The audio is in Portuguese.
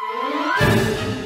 Música